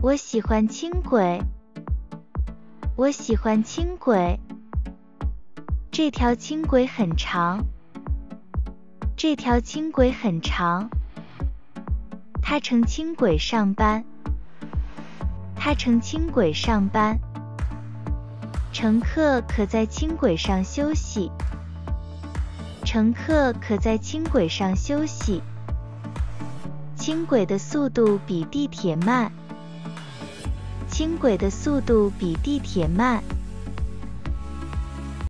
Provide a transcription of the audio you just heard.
我喜欢轻轨。我喜欢轻轨。这条轻轨很长。这条轻轨很长。他乘轻轨上班。他乘轻轨上班。乘客可在轻轨上休息。乘客可在轻轨上休息。轻轨的速度比地铁慢。轻轨的速度比地铁慢。